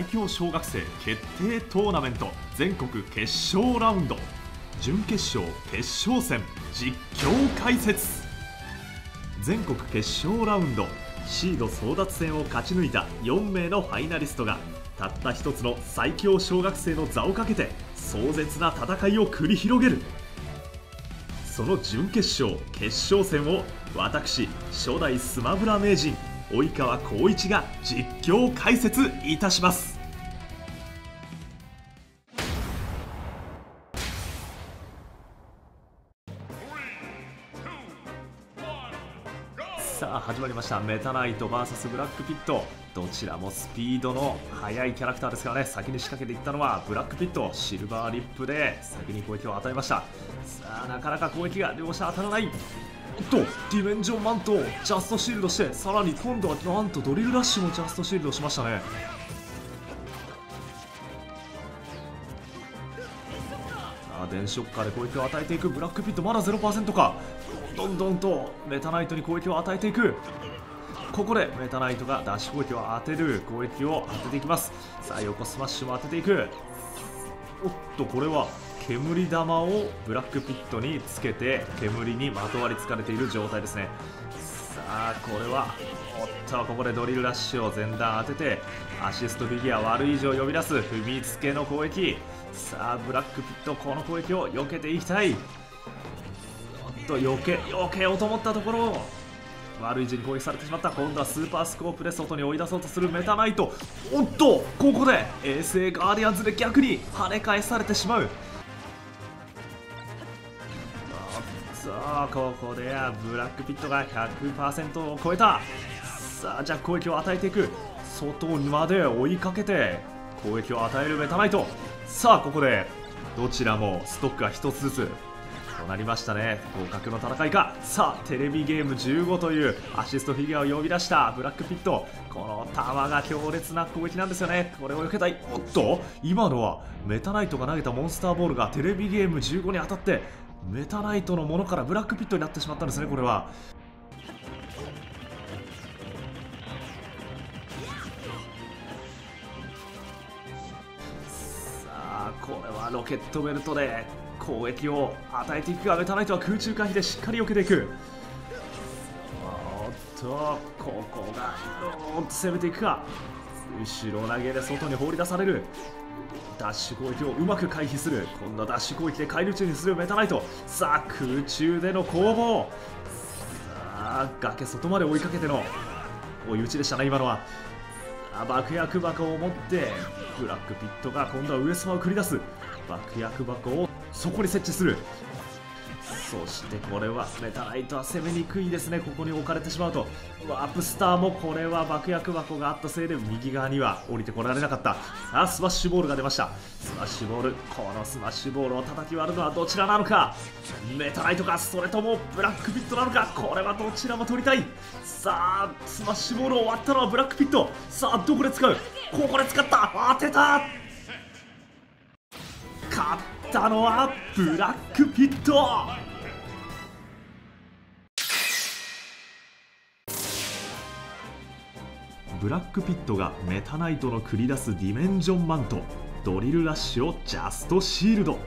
最強小学生決定トーナメント。全国決勝ラウンド。準決勝決勝戦実況解説。全国決勝ラウンド。シード争奪戦を勝ち抜いた4名のファイナリストがたった一つの最強小学生の座をかけて壮絶な戦いを繰り広げる。その準決勝決勝戦を私初代スマブラ名人及川光一が実況解説いたします。始まりました。メタナイト VS ブラックピット。どちらもスピードの速いキャラクターですからね。先に仕掛けていったのはブラックピット。シルバーリップで先に攻撃を与えました。さあなかなか攻撃が両者当たらない。おっとディメンジョンマントをジャストシールドしてさらに今度はなんとドリルラッシュもジャストシールドしましたね。デンショッカーで攻撃を与えていくブラックピットまだ0%か。どんどんとメタナイトに攻撃を与えていく。ここでメタナイトがダッシュ攻撃を当てる攻撃を当てていきます。さあ横スマッシュも当てていく。おっとこれは煙玉をブラックピットにつけて煙にまとわりつかれている状態ですね。さあこれはおっとここでドリルラッシュを前段当ててアシストフィギュア悪い以上呼び出す踏みつけの攻撃。さあブラックピットこの攻撃を避けていきたい。と避け避けようと思ったところ。悪い字に攻撃されてしまった。今度はスーパースコープで外に追い出そうとするメタナイト。おっとここで衛星ガーディアンズで逆に跳ね返されてしまう。さあここでブラックピットが100%を超えた。さあじゃあ攻撃を与えていく。外まで追いかけて攻撃を与えるメタナイト。さあここでどちらもストックが1つずつとなりましたね。合格の戦いか。さあテレビゲーム15というアシストフィギュアを呼び出したブラックピット。この球が強烈な攻撃なんですよね。これを避けたい。おっと今のはメタナイトが投げたモンスターボールがテレビゲーム15に当たってメタナイトのものからブラックピットになってしまったんですねこれは。これはロケットベルトで攻撃を与えていくがメタナイトは空中回避でしっかり避けていく。おっとここがおっと攻めていくか。後ろ投げで外に放り出される。ダッシュ攻撃をうまく回避する。今度はダッシュ攻撃で返り討ちにするメタナイト。さあ空中での攻防。さあ崖外まで追いかけての。追い打ちでしたね今のは。爆薬箱を持ってブラックピットが今度は上様を繰り出す。爆薬箱をそこに設置する。そしてこれはメタナイトは攻めにくいですね。ここに置かれてしまうと。ワープスターもこれは爆薬箱があったせいで右側には降りてこられなかった。さあスマッシュボールが出ました。スマッシュボールこのスマッシュボールを叩き割るのはどちらなのか。メタナイトかそれともブラックピットなのか。これはどちらも取りたい。さあスマッシュボールを割ったのはブラックピット。さあどこで使う？ここで使った。当てた。勝ったのはブラックピット。ブラックピットがメタナイトの繰り出すディメンジョンマント。ドリルラッシュをジャストシールド。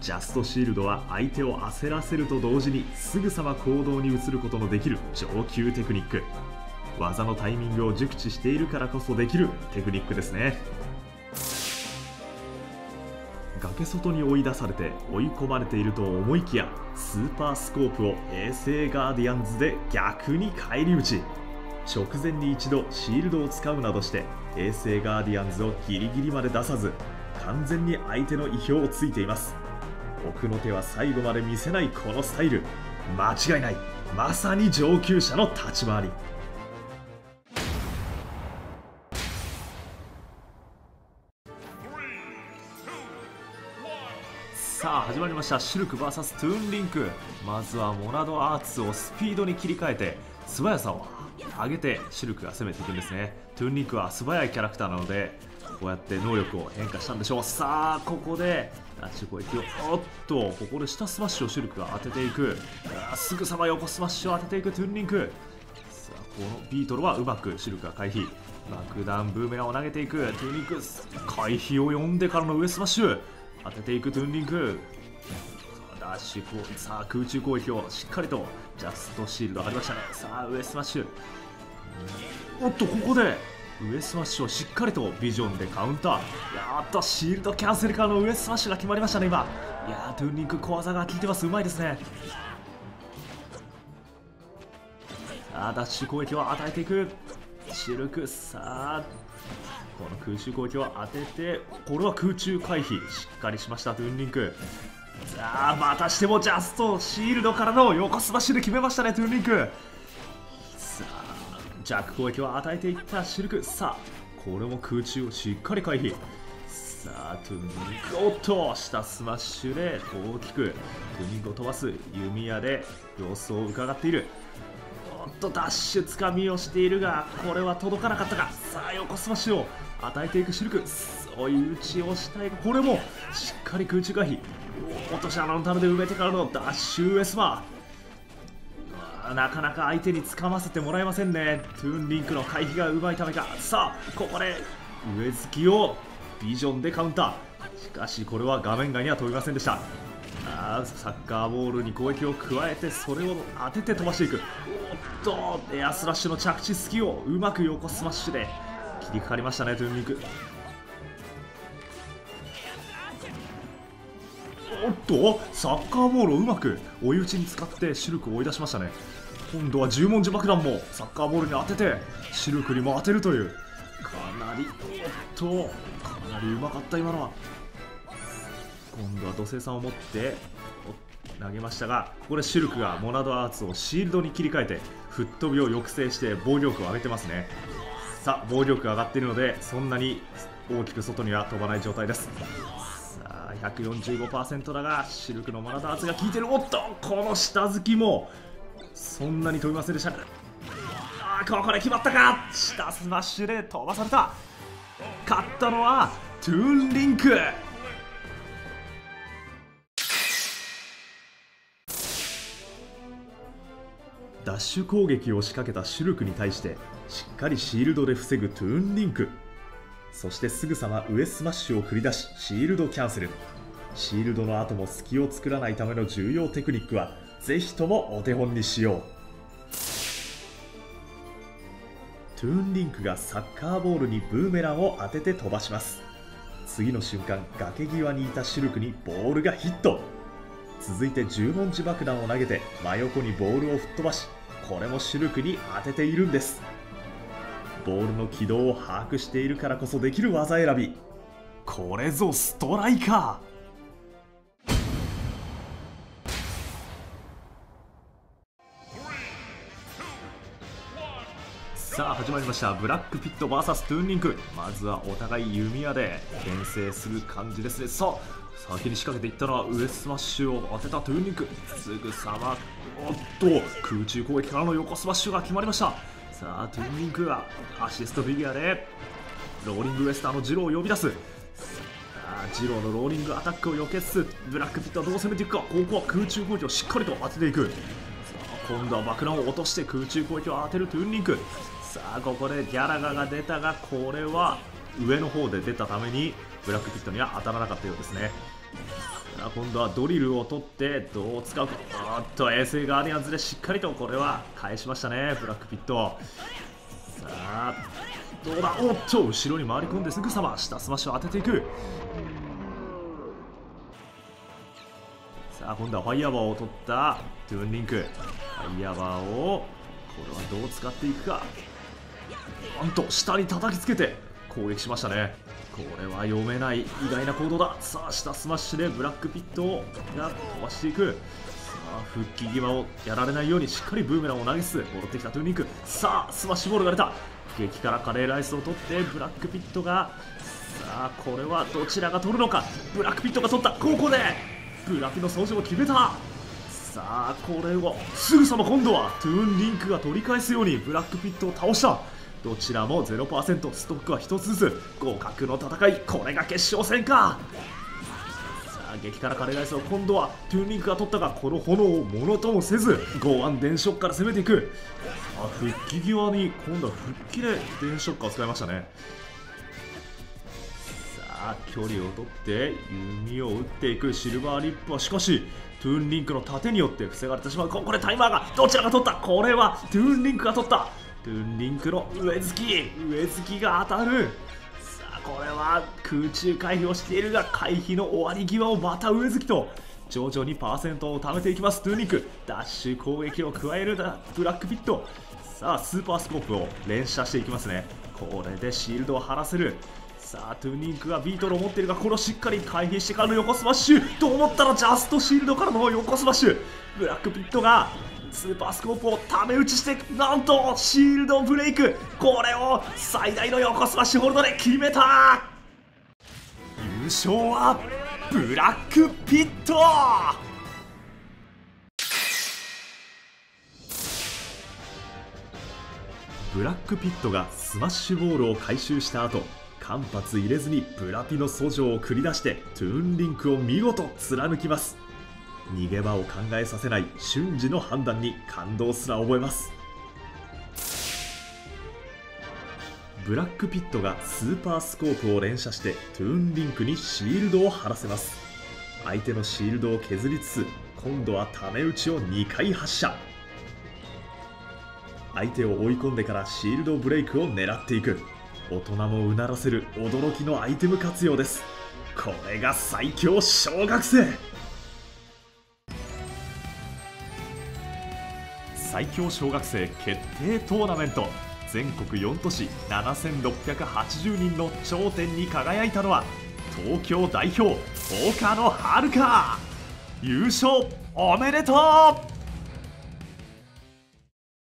ジャストシールドは相手を焦らせると同時にすぐさま行動に移ることのできる上級テクニック。技のタイミングを熟知しているからこそできるテクニックですね。崖外に追い出されて追い込まれていると思いきやスーパースコープを衛星ガーディアンズで逆に返り討ち。直前に一度シールドを使うなどして衛星ガーディアンズをギリギリまで出さず完全に相手の意表をついています。奥の手は最後まで見せないこのスタイル。間違いない。まさに上級者の立ち回り。さあ始まりました。シュルク VS トゥーンリンク。まずはモナドアーツをスピードに切り替えて素早さを上げてシュルクが攻めていくんですね。トゥーンリンクは素早いキャラクターなのでこうやって能力を変化したんでしょう。さあここでダッシュ攻撃をおっとここで下スマッシュをシュルクが当てていく。すぐさま横スマッシュを当てていくトゥーンリンク。さあこのビートルはうまくシュルクが回避。爆弾ブーメランを投げていく。トゥーンリンク回避を読んでからの上スマッシュ。当てていくトゥーンリンク。ダッシュさあ空中攻撃をしっかりとジャストシールド上がりましたね。さあ上スマッシュ。おっとここで上スマッシュをしっかりとビジョンでカウンター。やっとシールドキャンセルからの上スマッシュが決まりましたね今。いやートゥーンリンク小技が効いてます。うまいですね。さあダッシュ攻撃を与えていく。シュルクさあこの空中攻撃を当ててこれは空中回避。しっかりしましたトゥーンリンクさあまたしてもジャストシールドからの横スマッシュで決めましたねトゥーンリンク。さあダッシュ攻撃を与えていったシュルク。さあこれも空中をしっかり回避。さあトゥーンリンクおっと下スマッシュで大きくトゥーンリンクを飛ばす弓矢で様子を伺っている。おっとダッシュつかみをしているがこれは届かなかったか。さあ横スマッシュを与えていくシュルク。さあ追い打ちをしたいこれもしっかり空中回避。落とし穴のタネで埋めてからのダッシュ上スマなかなか相手につかませてもらえませんね。トゥーンリンクの回避がうまいためか。さあここで上突きをビジョンでカウンター。しかしこれは画面外には飛びませんでした。さあサッカーボールに攻撃を加えてそれを当てて飛ばしていくおっとエアスラッシュの着地隙をうまく横スマッシュで切りかかりましたねトゥーンリンク。おっとサッカーボールをうまく追い打ちに使ってシュルクを追い出しましたね。今度は十文字爆弾もサッカーボールに当ててシュルクにも当てるという。かなりおっとかなりうまかった今のは。今度はドセイさんを持って投げましたがここでシルクがモナドアーツをシールドに切り替えて吹っ飛びを抑制して防御力を上げてますね。さあ防御力が上がっているのでそんなに大きく外には飛ばない状態です。145%だがシルクのモナドアーツが効いてる。おっとこの下突きもそんなに飛びませんでした。あここで決まったか。下スマッシュで飛ばされた。勝ったのはトゥーンリンク。ダッシュ攻撃を仕掛けたシルクに対してしっかりシールドで防ぐトゥーンリンク。そしてすぐさま上スマッシュを繰り出しシールドキャンセル。シールドの後も隙を作らないための重要テクニックはぜひともお手本にしよう。トゥーンリンクがサッカーボールにブーメランを当てて飛ばします。次の瞬間崖際にいたシルクにボールがヒット。続いて十文字爆弾を投げて真横にボールを吹っ飛ばしこれもシルクに当てているんです。ボールの軌道を把握しているからこそできる技選び。これぞストライカー。さあ始まりました。ブラックピット VS トゥーンリンク。まずはお互い弓矢で牽制する感じですね。さあ先に仕掛けていったのは上スマッシュを当てたトゥーンリンク。すぐさまおっと空中攻撃からの横スマッシュが決まりました。さあトゥーンリンクがアシストフィギュアでローリングウエスタンのジローを呼び出す。さあジローのローリングアタックを避けつつブラックピットはどう攻めていくか。ここは空中攻撃をしっかりと当てていく。さあ今度は爆弾を落として空中攻撃を当てるトゥーンリンクさあここでギャラガが出たがこれは上の方で出たためにブラックピットには当たらなかったようですね。あ今度はドリルを取ってどう使うか。おっと衛星ガーディアンズでしっかりとこれは返しましたね。ブラックピット。さあどうだ。おっと後ろに回り込んですぐさま下スマッシュを当てていく。さあ今度はファイヤーバーを取ったトゥーンリンク。ファイヤーバーをこれはどう使っていくか。なんと下に叩きつけて攻撃しましたね。これは読めない意外な行動だ。さあ下スマッシュでブラックピットが飛ばしていく。さあ復帰際をやられないようにしっかりブーメランを投げつつ戻ってきたトゥーンリンク。さあスマッシュボールが出た。激辛カレーライスを取ってブラックピットがさあこれはどちらが取るのか。ブラックピットが取った。ここでブラピの狙杖を決めた。さあこれをすぐさま今度はトゥーンリンクが取り返すようにブラックピットを倒した。どちらも0%ストックは1つずつ互角の戦いこれが決勝戦か。さあ激辛カレーライスを今度はトゥーンリンクが取ったがこの炎をものともせず豪腕デンショッカーで攻めていく。さあ復帰際に今度は復帰でデンショッカーを使いましたね。さあ距離を取って弓を打っていく。シルバーリップはしかしトゥーンリンクの盾によって防がれてしまう。ここでタイマーがどちらが取った？これはトゥーンリンクが取った。リンクの上突き上突きが当たる。さあこれは空中回避をしているが回避の終わり際をまた上突きと徐々にパーセントを貯めていきます。トゥーンリンクダッシュ攻撃を加えるブラックピット。さあスーパースコープを連射していきますね。これでシールドを張らせる。さあトゥーンリンクがビートルを持っているがこれをしっかり回避してからの横スマッシュ。と思ったらジャストシールドからの横スマッシュ。ブラックピットがスーパースコープをため打ちしてなんとシールドブレイク。これを最大の横スマッシュホールドで決めた。優勝はブラックピット。ブラックピットがスマッシュボールを回収した後間髪入れずにブラピの狙杖を繰り出してトゥーンリンクを見事貫きます。逃げ場を考えさせない瞬時の判断に感動すら覚えます。ブラックピットがスーパースコープを連射してトゥーンリンクにシールドを張らせます。相手のシールドを削りつつ今度はため打ちを2回発射。相手を追い込んでからシールドブレイクを狙っていく。大人もうならせる驚きのアイテム活用です。これが最強小学生。最強小学生決定トーナメント。全国4都市7680人の頂点に輝いたのは東京代表岡野遥。優勝おめでとう